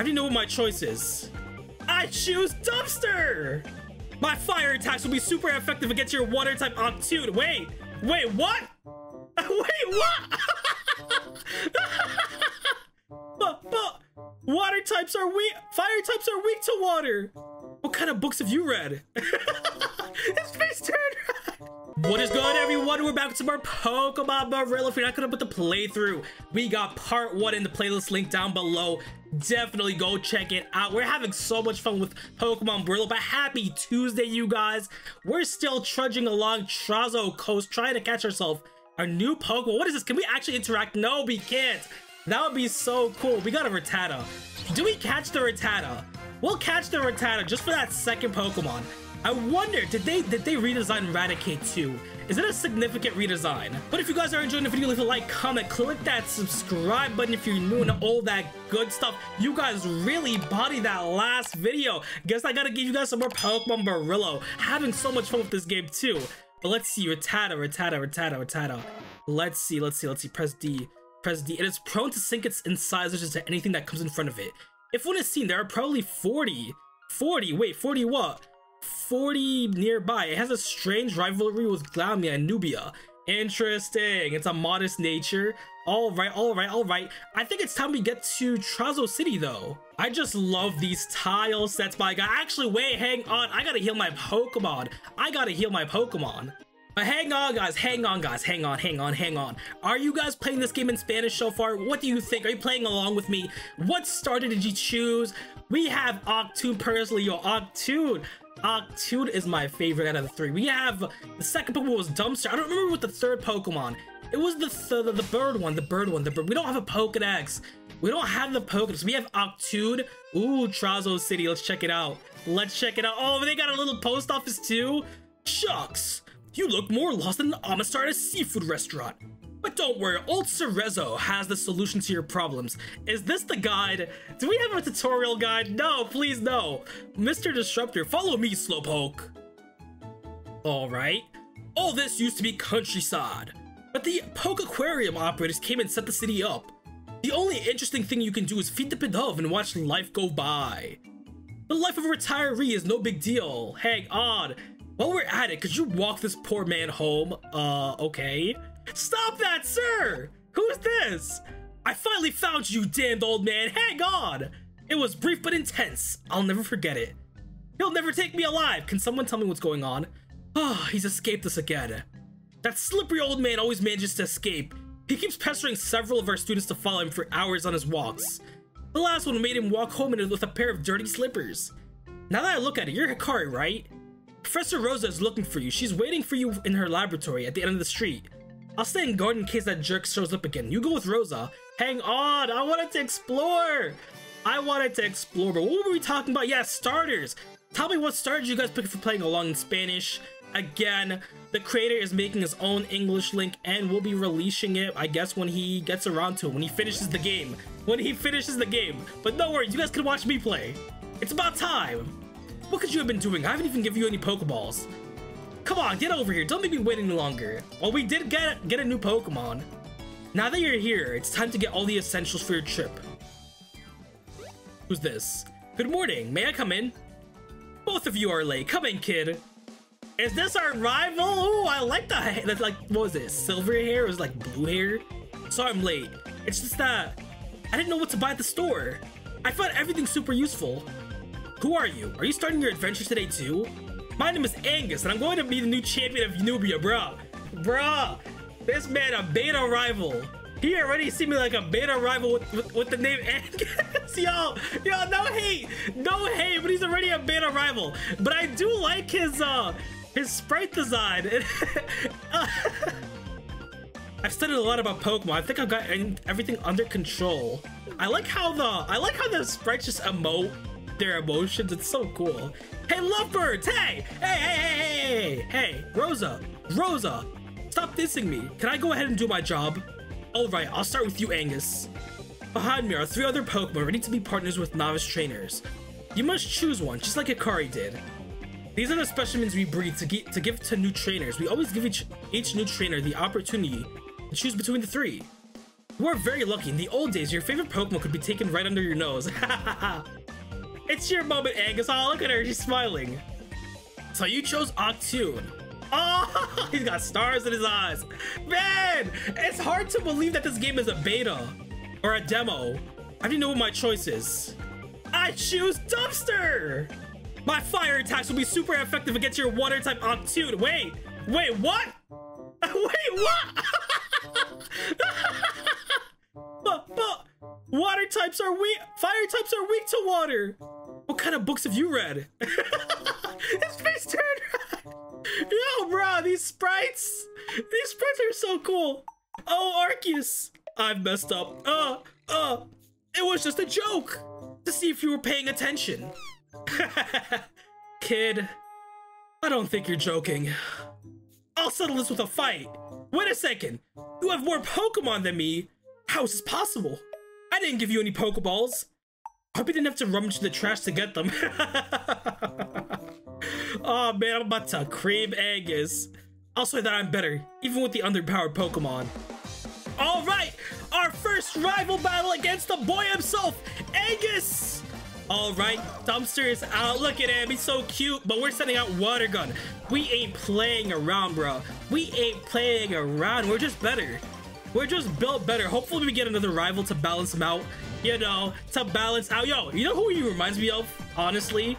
I didn't know what my choice is. I choose Dumpster! My fire attacks will be super effective against your water type Octoon. Wait, wait, what? Wait, what? but, but, water types are weak, fire types are weak to water. What kind of books have you read? His face turned red. What is good, everyone? We're back with some more Pokemon Berilo. If you're not gonna put the playthrough, we got part one in the playlist link down below. Definitely go check it out. We're having so much fun with Pokemon Berilo, but happy Tuesday, you guys. We're still trudging along Trozo Coast, trying to catch ourselves our new Pokemon. What is this? Can we actually interact? No, we can't. That would be so cool. We got a Rattata. Do we catch the Rattata? We'll catch the Rattata just for that second Pokemon. I wonder, did they did they redesign Raticate too? Is it a significant redesign? But if you guys are enjoying the video, leave a like, comment, click that subscribe button if you're new and all that good stuff. You guys really bodied that last video. Guess I gotta give you guys some more Pokemon Berilo. Having so much fun with this game too. But let's see, Rattata, Rattata, Rattata, Rattata. Let's see, let's see, let's see, press D. Press D. It is prone to sink its incisors into anything that comes in front of it. If one is seen, there are probably 40. 40, wait, 40 what? 40 nearby. It has a strange rivalry with Glaumia and Nubia. Interesting. It's a modest nature. All right, all right, all right. I think it's time we get to Trozo City, though. I just love these tile sets, my guy. Actually, wait, hang on. I gotta heal my Pokemon. I gotta heal my Pokemon. But hang on, guys. Hang on, guys. Hang on, hang on, hang on. Are you guys playing this game in Spanish so far? What do you think? Are you playing along with me? What starter did you choose? We have Octoon personally. Yo, Octoon. Uh, Octoon is my favorite out of the three. We have the second Pokemon was Dumpster. I don't remember what the third Pokemon. It was the th the, the bird one. The bird one. The bird. We don't have a Pokedex. We don't have the Pokedex. We have Octoon. Ooh, Trozo City. Let's check it out. Let's check it out. Oh, they got a little post office too. Shucks. You look more lost than an Amistar at a seafood restaurant. But don't worry, old Cerezo has the solution to your problems. Is this the guide? Do we have a tutorial guide? No, please no. Mr. Disruptor, follow me, Slowpoke. Alright. All this used to be countryside, but the Poke Aquarium operators came and set the city up. The only interesting thing you can do is feed the Pidove and watch life go by. The life of a retiree is no big deal. Hang on. While we're at it, could you walk this poor man home? Uh, okay. Stop that, sir! Who's this? I finally found you, damned old man. Hang on! It was brief but intense. I'll never forget it. He'll never take me alive. Can someone tell me what's going on? Ah, oh, he's escaped us again. That slippery old man always manages to escape. He keeps pestering several of our students to follow him for hours on his walks. The last one made him walk home with a pair of dirty slippers. Now that I look at it, you're Hikari, right? Professor Rosa is looking for you. She's waiting for you in her laboratory at the end of the street. I'll stay in guard in case that jerk shows up again. You go with Rosa. Hang on, I wanted to explore. I wanted to explore, but what were we talking about? Yeah, starters. Tell me what starters you guys picked for playing along in Spanish. Again, the creator is making his own English link and will be releasing it, I guess, when he gets around to it, when he finishes the game. When he finishes the game. But no worries, you guys can watch me play. It's about time. What could you have been doing? I haven't even given you any Pokeballs. Come on, get over here. Don't make me wait any longer. Well, we did get, get a new Pokemon. Now that you're here, it's time to get all the essentials for your trip. Who's this? Good morning. May I come in? Both of you are late. Come in, kid. Is this our rival? Oh, I like the hair. That's like, what was it? Silver hair? It was like blue hair? Sorry I'm late. It's just that I didn't know what to buy at the store. I found everything super useful. Who are you? Are you starting your adventure today too? My name is Angus, and I'm going to be the new champion of Nubia, bro. Bro, this man a beta rival. He already see me like a beta rival with, with, with the name Angus. yo, yo, no hate, no hate, but he's already a beta rival. But I do like his uh his sprite design. I've studied a lot about Pokemon. I think I've got everything under control. I like how the I like how the sprites just emote their emotions. It's so cool. Hey, lovebirds! Hey! Hey, hey, hey, hey, hey! Rosa! Rosa! Stop dissing me. Can I go ahead and do my job? Alright, I'll start with you, Angus. Behind me are three other Pokemon ready to be partners with novice trainers. You must choose one, just like Hikari did. These are the specimens we breed to, to give to new trainers. We always give each, each new trainer the opportunity to choose between the three. You are very lucky. In the old days, your favorite Pokemon could be taken right under your nose. it's your moment, Angus. Oh, look at her. She's smiling. So you chose Octoon. Oh, he's got stars in his eyes. Man, it's hard to believe that this game is a beta or a demo. I didn't know what my choice is. I choose Dumpster. My fire attacks will be super effective against your water type Octoon. Wait, wait, what? wait, what? water types are weak. Fire types are weak to water. What kind of books have you read? His face turned red. Yo, bro, these sprites. These sprites are so cool. Oh, Arceus. I've messed up. Uh, uh, it was just a joke to see if you were paying attention. Kid, I don't think you're joking. I'll settle this with a fight. Wait a second. You have more Pokemon than me. How is this possible? I didn't give you any Pokeballs. Hope you didn't have to rummage the trash to get them. oh man, I'm about to cream Angus. I'll say that I'm better, even with the underpowered Pokemon. All right, our first rival battle against the boy himself, Angus. All right, Dumpster is out. Look at him, he's so cute. But we're sending out Water Gun. We ain't playing around, bro. We ain't playing around. We're just better. We're just built better. Hopefully we get another rival to balance him out. You know, to balance out. Yo, you know who he reminds me of, honestly?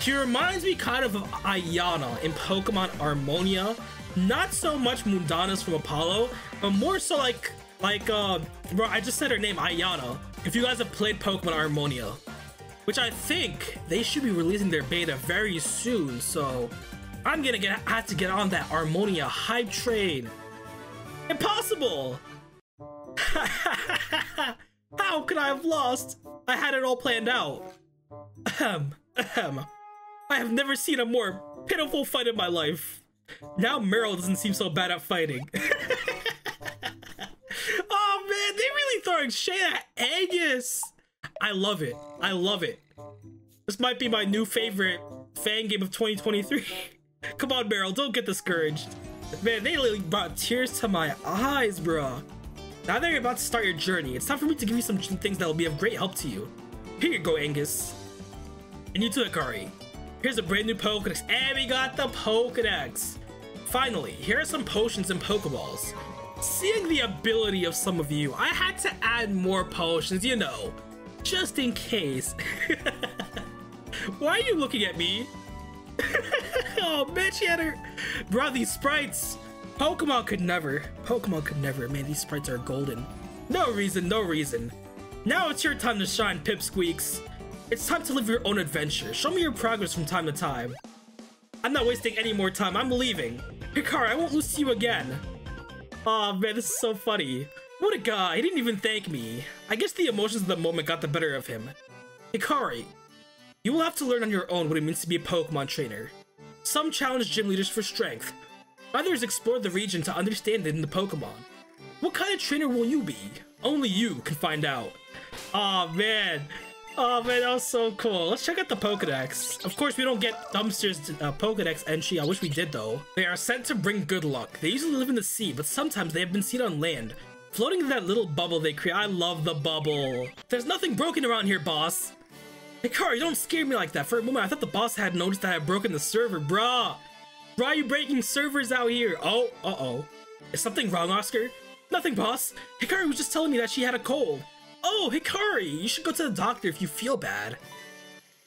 He reminds me kind of of Ayana in Pokemon Armonia. Not so much Mundanos from Opalo, but more so like, like, uh, bro, I just said her name, Ayana. If you guys have played Pokemon Armonia, which I think they should be releasing their beta very soon. So I'm gonna get I have to get on that Armonia hype train. Impossible! How could I have lost? I had it all planned out. Ahem, ahem. I have never seen a more pitiful fight in my life. Now Meryl doesn't seem so bad at fighting. oh man, they really throwing shade at Angus. I love it. I love it. This might be my new favorite fan game of 2023. Come on, Meryl, don't get discouraged. Man, they literally brought tears to my eyes, bro. Now that you're about to start your journey, it's time for me to give you some things that will be of great help to you. Here you go, Angus. And you too, Akari. Here's a brand new Pokedex, and we got the Pokedex. Finally, here are some potions and Pokeballs. Seeing the ability of some of you, I had to add more potions, you know just in case. Why are you looking at me? oh, bitch, he had her. Bro, these sprites. Pokemon could never. Pokemon could never. Man, these sprites are golden. No reason, no reason. Now it's your time to shine, Pipsqueaks. It's time to live your own adventure. Show me your progress from time to time. I'm not wasting any more time. I'm leaving. Hikari, I won't lose you again. Oh man, this is so funny. What a guy, he didn't even thank me. I guess the emotions of the moment got the better of him. Hikari, you will have to learn on your own what it means to be a Pokemon trainer. Some challenge gym leaders for strength. Others explore the region to understand it in the Pokemon. What kind of trainer will you be? Only you can find out. Aw, oh, man. Oh man, that was so cool. Let's check out the Pokedex. Of course, we don't get Dumpster's uh, Pokedex entry. I wish we did though. They are sent to bring good luck. They usually live in the sea, but sometimes they have been seen on land. Floating in that little bubble they create. I love the bubble. There's nothing broken around here, boss. Car, you don't scare me like that. For a moment, I thought the boss had noticed that I had broken the server. Bruh. Why are you breaking servers out here? Oh, uh-oh. Is something wrong, Oscar? Nothing, boss. Hikari was just telling me that she had a cold. Oh, Hikari, you should go to the doctor if you feel bad.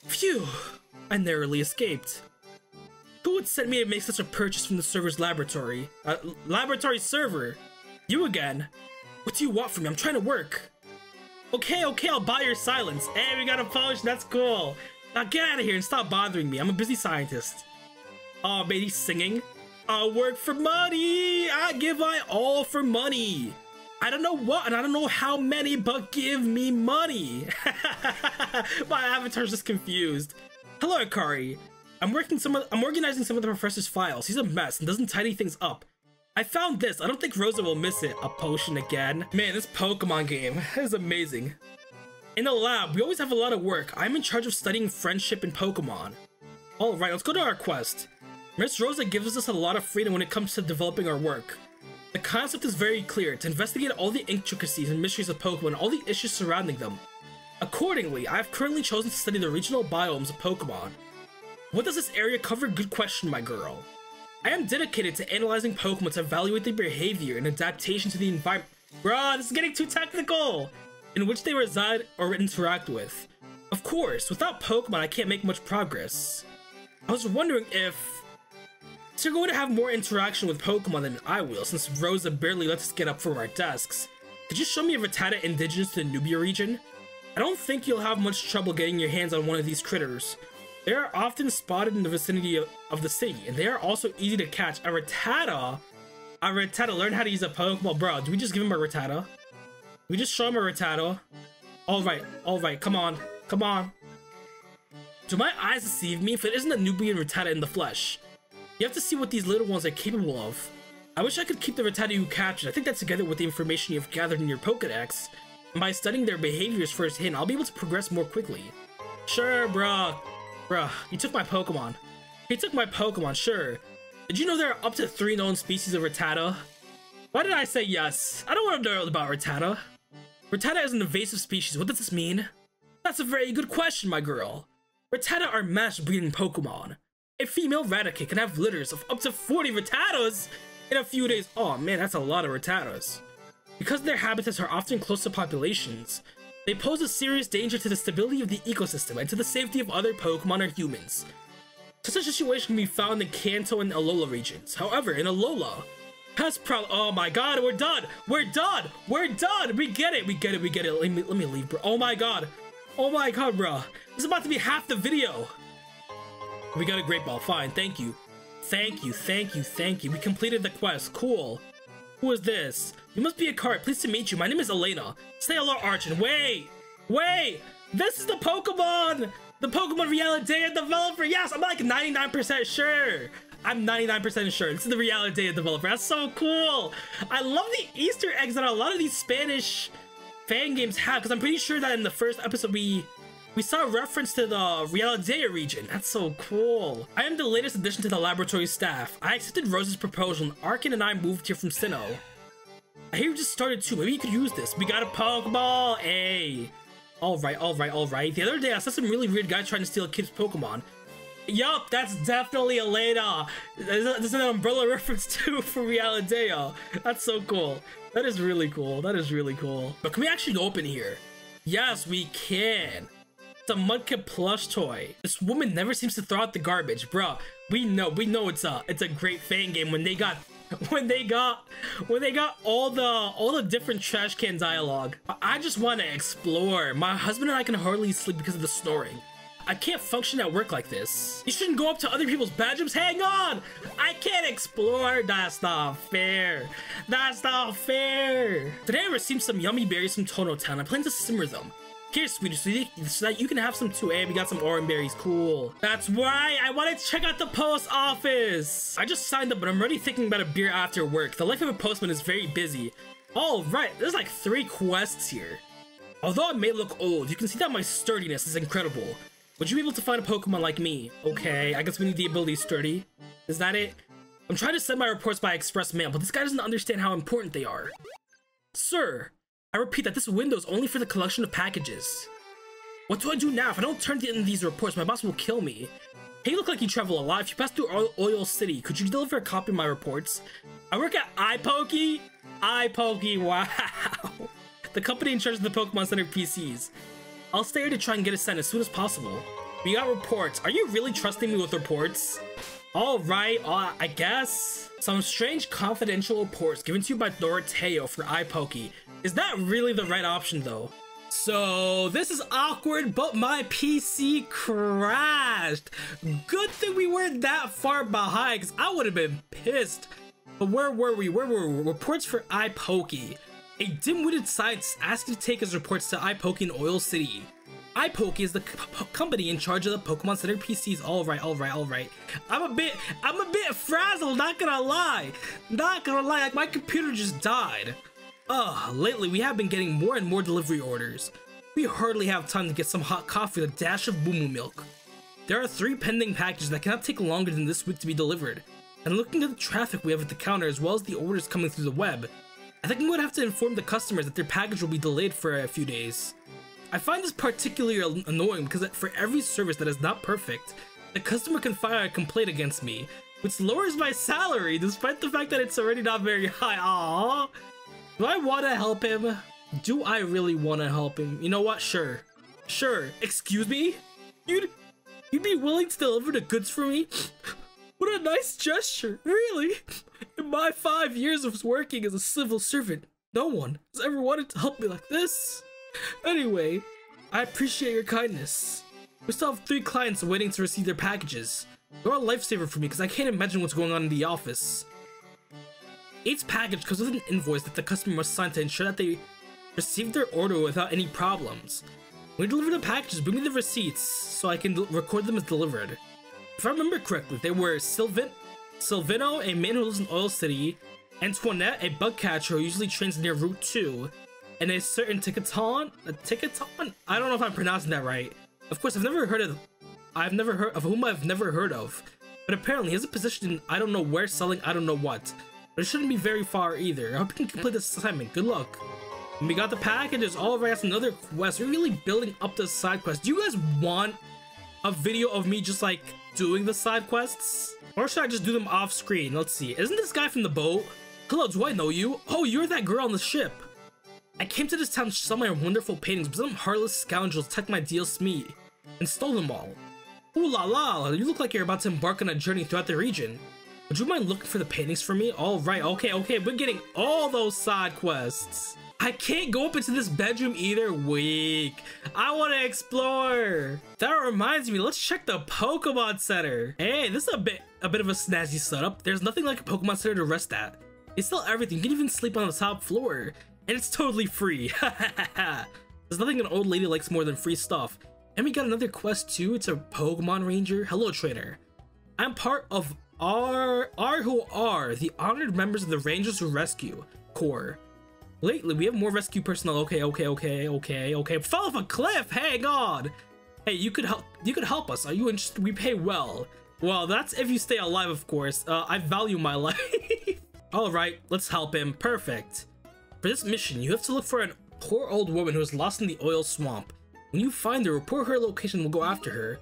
Phew, I narrowly escaped. Who would send me to make such a purchase from the server's laboratory? Uh, laboratory server? You again? What do you want from me? I'm trying to work. Okay, okay, I'll buy your silence. Hey, we got a potion. That's cool. Now get out of here and stop bothering me. I'm a busy scientist. Oh, man, he's singing. I work for money. I give my all for money. I don't know what and I don't know how many, but give me money. my avatar's just confused. Hello, Akari. I'm working some. I'm organizing some of the professor's files. He's a mess and doesn't tidy things up. I found this. I don't think Rosa will miss it. A potion again. Man, this Pokemon game is amazing. In the lab, we always have a lot of work. I'm in charge of studying friendship and Pokemon. Alright, let's go to our quest. Miss Rosa gives us a lot of freedom when it comes to developing our work. The concept is very clear to investigate all the intricacies and mysteries of Pokemon, all the issues surrounding them. Accordingly, I have currently chosen to study the regional biomes of Pokemon. What does this area cover? Good question, my girl. I am dedicated to analyzing Pokemon to evaluate their behavior and adaptation to the environment. Bruh, this is getting too technical! In which they reside or interact with. Of course, without Pokemon, I can't make much progress. I was wondering if you're going to have more interaction with Pokemon than I will, since Rosa barely lets us get up from our desks. Could you show me a Rattata indigenous to the Nubia region? I don't think you'll have much trouble getting your hands on one of these critters. They are often spotted in the vicinity of, of the city, and they are also easy to catch. A Rattata? A Rattata learn how to use a Pokeball. Bro, do we just give him a Rattata? We just show him a Rattata? Alright, alright, come on. Come on. Do my eyes deceive me if it isn't a Nubian Rattata in the flesh? You have to see what these little ones are capable of. I wish I could keep the Rattata you captured. I think that together with the information you've gathered in your Pokedex, and by studying their behaviors firsthand, I'll be able to progress more quickly. Sure, bruh. Bruh, you took my Pokemon. He took my Pokemon, sure. Did you know there are up to three known species of Rattata? Why did I say yes? I don't want to know about Rattata. Rattata is an invasive species. What does this mean? That's a very good question, my girl. Rattata are mass breeding Pokemon. A female Raticate can have litters of up to 40 Rattatas in a few days. Oh man, that's a lot of Rattatas. Because their habitats are often close to populations, they pose a serious danger to the stability of the ecosystem and to the safety of other Pokemon or humans. Such a situation can be found in Kanto and Alola regions. However, in Alola, pest prob- Oh my god, we're done! We're done! We're done! We get it! We get it! We get it! Let me, let me leave, bro. Oh my god! Oh my god, bro! This is about to be half the video! We got a great ball. Fine, thank you. Thank you, thank you, thank you. We completed the quest. Cool. Who is this? You must be a cart. Pleased to meet you. My name is Elena. Say hello, Archon. Wait! Wait! This is the Pokemon! The Pokemon Realidea developer! Yes, I'm like 99% sure! I'm 99% sure. This is the Realidea developer. That's so cool! I love the Easter eggs that a lot of these Spanish fan games have, because I'm pretty sure that in the first episode we we saw a reference to the Realidea region. That's so cool. I am the latest addition to the laboratory staff. I accepted Rose's proposal and Arkin and I moved here from Sinnoh. I hear just started too. Maybe you could use this. We got a Pokeball. Hey. Alright, alright, alright. The other day I saw some really weird guy trying to steal a kid's Pokemon. Yup, that's definitely Elena. There's an umbrella reference too for Realidea. That's so cool. That is really cool. That is really cool. But can we actually go up in here? Yes, we can. It's a Mudkip plush toy. This woman never seems to throw out the garbage, bro. We know, we know it's a, it's a great fan game when they got, when they got, when they got all the, all the different trash can dialogue. I just want to explore. My husband and I can hardly sleep because of the snoring. I can't function at work like this. You shouldn't go up to other people's bedrooms. Hang on! I can't explore. That's not fair. That's not fair. Today I received some yummy berries from Tono Town. I plan to simmer them. Here, sweetie, sweetie, so that you can have some too. And we got some orange berries. Cool. That's right. I wanted to check out the post office. I just signed up, but I'm already thinking about a beer after work. The life of a postman is very busy. All right, there's like three quests here. Although I may look old, you can see that my sturdiness is incredible. Would you be able to find a Pokemon like me? Okay, I guess we need the ability sturdy. Is that it? I'm trying to send my reports by express mail, but this guy doesn't understand how important they are. Sir, I repeat that this window is only for the collection of packages. What do I do now? If I don't turn in these reports, my boss will kill me. Hey, you look like you travel a lot. If you pass through Oil City, could you deliver a copy of my reports? I work at iPokey? iPokey, wow. the company in charge of the Pokemon Center PCs. I'll stay here to try and get it sent as soon as possible. We got reports. Are you really trusting me with reports? All right, uh, I guess. Some strange confidential reports given to you by Doroteo for iPokey. Is that really the right option though? So this is awkward, but my PC crashed. Good thing we weren't that far behind, because I would have been pissed. But where were we? Where were we? Reports for iPokey. A dim-witted scientist asked to take his reports to iPokey in Oil City. iPokey is the company in charge of the Pokemon Center PCs. All right, all right, all right. I'm a bit, I'm a bit frazzled. Not gonna lie, not gonna lie. Like my computer just died. Ugh, lately we have been getting more and more delivery orders. We hardly have time to get some hot coffee with a dash of Boo Milk. There are three pending packages that cannot take longer than this week to be delivered. And looking at the traffic we have at the counter as well as the orders coming through the web, I think I'm going to have to inform the customers that their package will be delayed for a few days. I find this particularly annoying because for every service that is not perfect, the customer can file a complaint against me, which lowers my salary despite the fact that it's already not very high. Aww. Do I want to help him? Do I really want to help him? You know what? Sure. Sure. Excuse me? You'd, you'd be willing to deliver the goods for me? What a nice gesture. Really? In my five years of working as a civil servant, no one has ever wanted to help me like this. Anyway, I appreciate your kindness. We still have three clients waiting to receive their packages. You're a lifesaver for me because I can't imagine what's going on in the office. Each package comes with an invoice that the customer must sign to ensure that they receive their order without any problems. When you deliver the packages, bring me the receipts so I can record them as delivered. If I remember correctly, they were Sylvan Silvino, a man who lives in Oil City, Antoinette, a bug catcher who usually trains near Route 2, and a certain Ticketon, a Ticketon? I don't know if I'm pronouncing that right. Of course, I've never heard of, I've never heard of whom I've never heard of, but apparently he has a position I don't know where selling I don't know what. But it shouldn't be very far either. I hope you can complete this assignment. Good luck. And we got the packages, all of us another quest. We're really building up the side quest. Do you guys want a video of me just like doing the side quests? Or should I just do them off screen? Let's see. Isn't this guy from the boat? Hello, do I know you? Oh, you're that girl on the ship. I came to this town to sell my wonderful paintings, but some heartless scoundrels took my deals me and stole them all. Ooh la la, you look like you're about to embark on a journey throughout the region. Would you mind looking for the paintings for me? All right, okay, okay, we're getting all those side quests. I can't go up into this bedroom either. Weak. I want to explore. That reminds me, let's check the Pokemon Center. Hey, this is a bit a bit of a snazzy setup. There's nothing like a Pokemon Center to rest at. It's still everything. You can even sleep on the top floor. And it's totally free. There's nothing an old lady likes more than free stuff. And we got another quest too. It's a Pokemon Ranger. Hello, trainer. I'm part of R, R who are the honored members of the Rangers Rescue Corps. Lately, we have more rescue personnel. Okay, okay, okay, okay, okay. Fell off a cliff. Hang on. Hey, you could help. You could help us. Are you interested? We pay well. Well, that's if you stay alive, of course. Uh, I value my life. All right, let's help him. Perfect. For this mission, you have to look for a poor old woman who is lost in the oil swamp. When you find her, report her location. We'll go after her.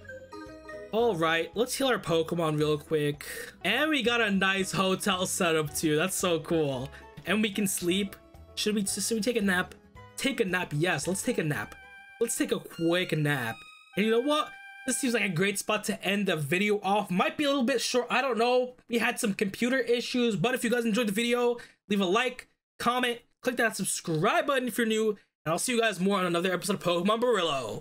All right, let's heal our Pokemon real quick. And we got a nice hotel setup too. That's so cool. And we can sleep. Should we, should we take a nap? Take a nap, yes, let's take a nap. Let's take a quick nap. And you know what? This seems like a great spot to end the video off. Might be a little bit short, I don't know. We had some computer issues, but if you guys enjoyed the video, leave a like, comment, click that subscribe button if you're new, and I'll see you guys more on another episode of Pokemon Berilo.